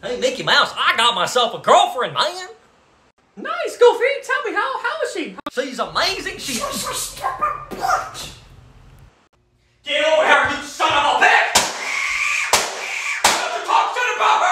Hey, Mickey Mouse, I got myself a girlfriend, man. Nice, Goofy. Tell me how. How is she? She's amazing. She's a stupid bitch. Get over here, you son of a bitch! Don't you talk shit about her?